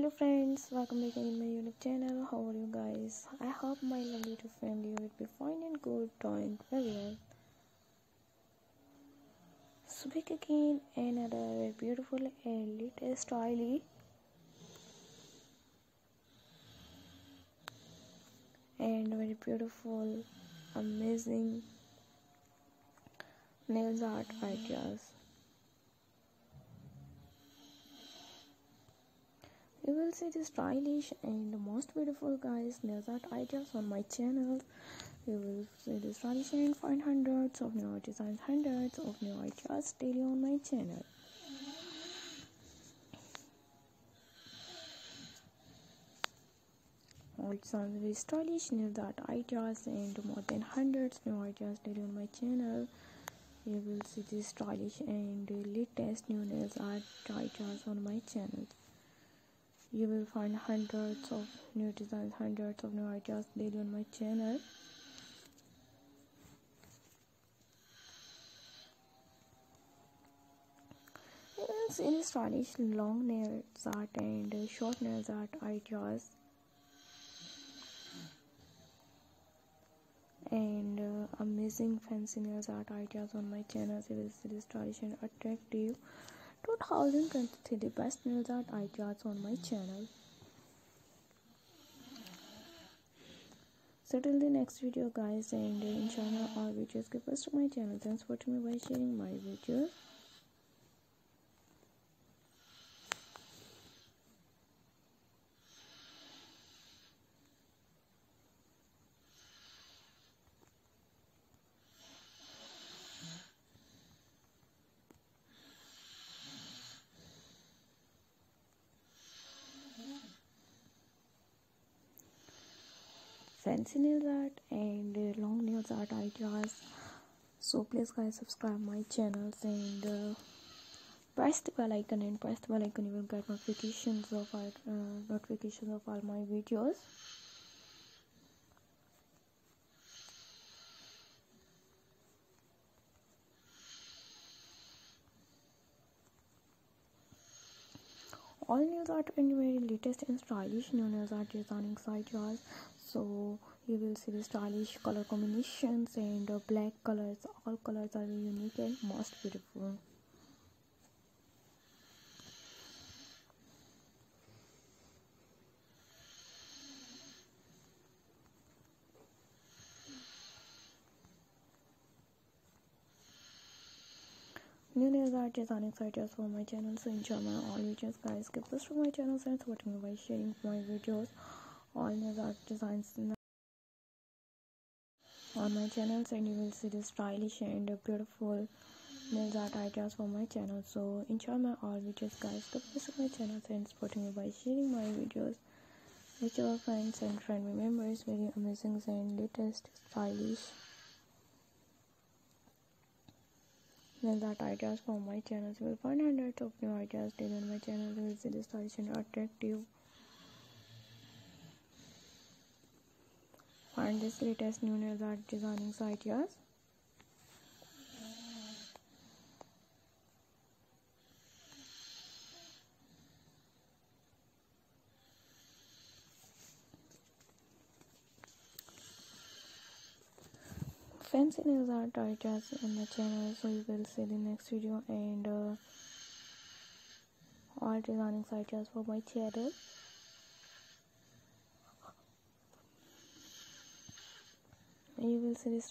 hello friends. Welcome back in my youtube channel. How are you guys? I hope my lovely little family will be fine and good doing very well so back again another beautiful and latest stylish and very beautiful amazing nails art ideas You will see the stylish and most beautiful guys nails art ideas on my channel. You will see the stylish and find hundreds of new designs, hundreds of new ideas daily on my channel. All sounds very stylish nails art ideas and more than hundreds new ideas daily on my channel. You will see the stylish and latest new nails art ideas on my channel you will find hundreds of new designs hundreds of new ideas daily on my channel. It's in stylish long nails art and short nails art ideas. And uh, amazing fancy nails art ideas on my channel. So it is and attractive 2023 the best nails art ideas on my channel. So till the next video guys and in channel all videos. Get first to my channel. Thanks for me by sharing my videos fancy nails art and uh, long nails art ideas so please guys subscribe my channels and uh, press the bell icon and press the bell icon you will get notifications of our uh, notifications of all my videos. All nails art and very latest and stylish new nails art designing site yours so you will see the stylish color combinations and uh, black colors. All colors are unique and most beautiful. New nails art designing ideas for my channel. So enjoy my all videos guys. Give this to my channel and supporting me by sharing my videos all art designs on my channels and you will see the stylish and beautiful nails art ideas for my channel so enjoy my all videos guys this to my channel and supporting me by sharing my videos with your friends and friend members very amazing and latest stylish Nail art ideas from my channels. You will find hundreds of new ideas daily on my channel. You will see the stylish and attractive. Find this latest new art designing ideas. fancy nails art ideas on the channel so you will see the next video and uh, all designing ideas for my channel you will see this